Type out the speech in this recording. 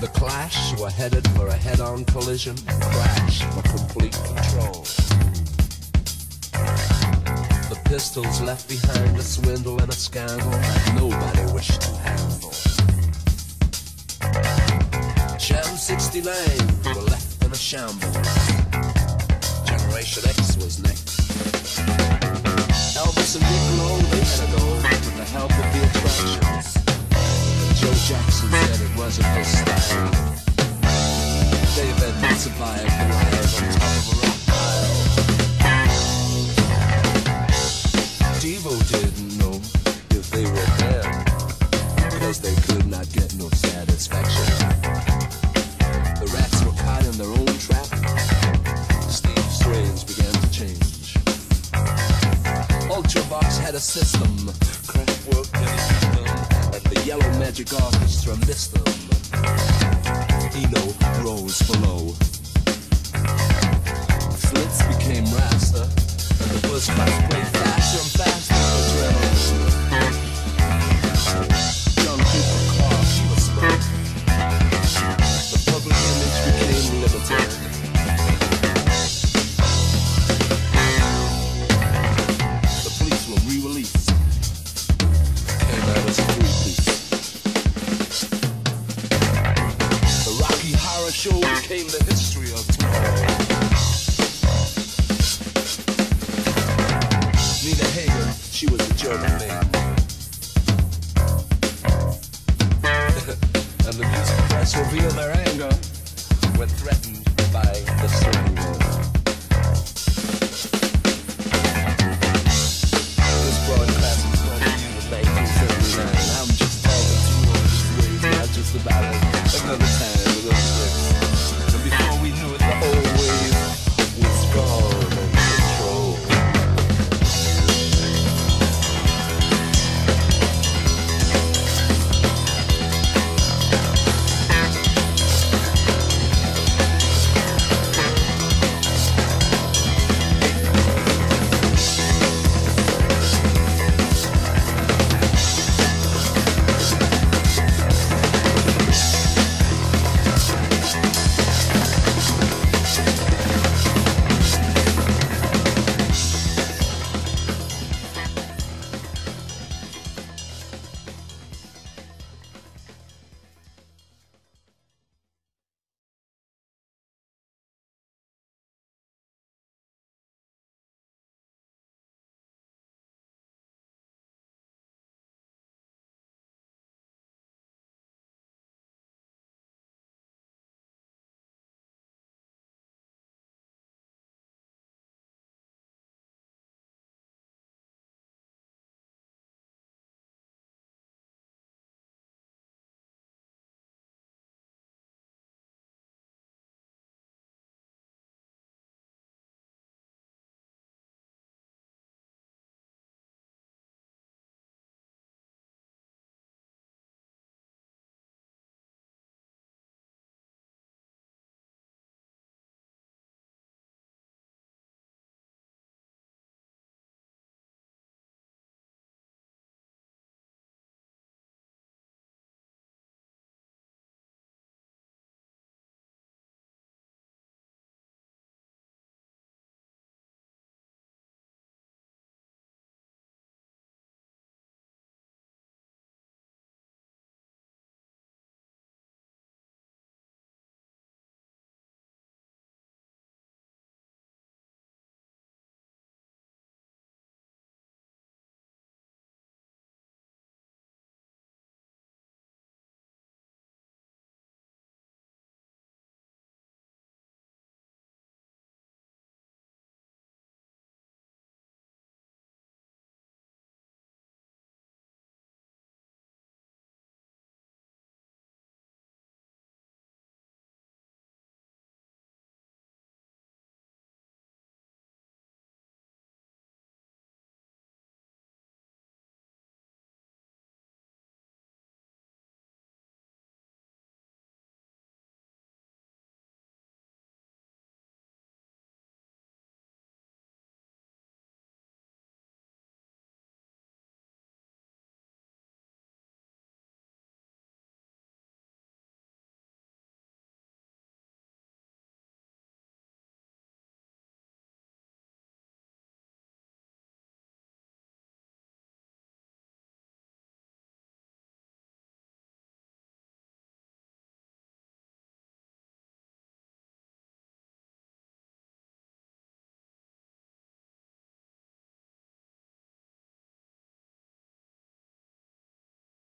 The Clash were headed for a head-on collision, crash for complete control. The Pistols left behind a swindle and a scandal that nobody wished to handle. Sham 69 were left in a shambles. Generation X was next. His style. Dave Edmunds survived alive on top of a rock pile. Devo didn't know if they were there because they could not get no satisfaction. The rats were caught in their own trap. Steve Strange began to change. Ultravox had a system. Kraftwerk the Yellow Magic Orchestra them. Eno rose for Lowe. Germany. and the music press reveal their anger when threatened by the